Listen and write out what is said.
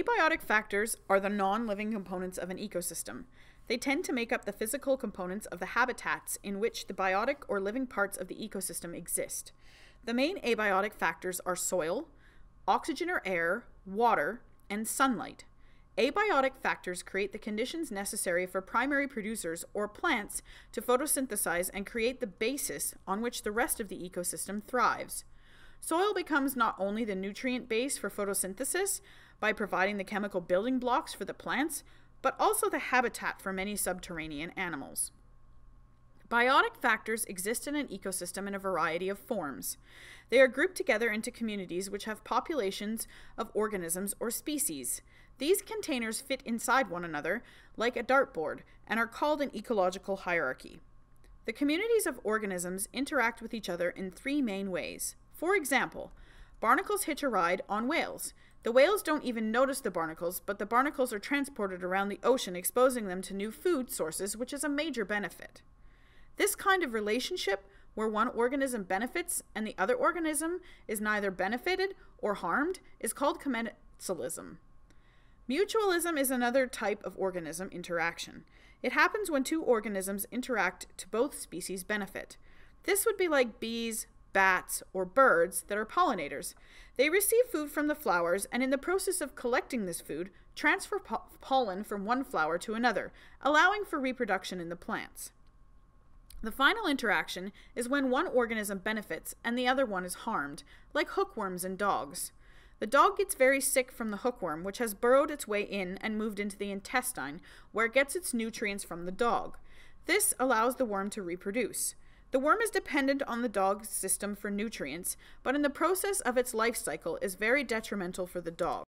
Abiotic factors are the non living components of an ecosystem. They tend to make up the physical components of the habitats in which the biotic or living parts of the ecosystem exist. The main abiotic factors are soil, oxygen or air, water, and sunlight. Abiotic factors create the conditions necessary for primary producers or plants to photosynthesize and create the basis on which the rest of the ecosystem thrives. Soil becomes not only the nutrient base for photosynthesis by providing the chemical building blocks for the plants, but also the habitat for many subterranean animals. Biotic factors exist in an ecosystem in a variety of forms. They are grouped together into communities which have populations of organisms or species. These containers fit inside one another like a dartboard and are called an ecological hierarchy. The communities of organisms interact with each other in three main ways. For example, barnacles hitch a ride on whales. The whales don't even notice the barnacles, but the barnacles are transported around the ocean, exposing them to new food sources, which is a major benefit. This kind of relationship, where one organism benefits and the other organism is neither benefited or harmed, is called commensalism. Mutualism is another type of organism interaction. It happens when two organisms interact to both species' benefit. This would be like bees, bats, or birds that are pollinators. They receive food from the flowers and, in the process of collecting this food, transfer po pollen from one flower to another, allowing for reproduction in the plants. The final interaction is when one organism benefits and the other one is harmed, like hookworms and dogs. The dog gets very sick from the hookworm, which has burrowed its way in and moved into the intestine, where it gets its nutrients from the dog. This allows the worm to reproduce. The worm is dependent on the dog's system for nutrients, but in the process of its life cycle is very detrimental for the dog.